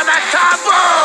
for the taboo!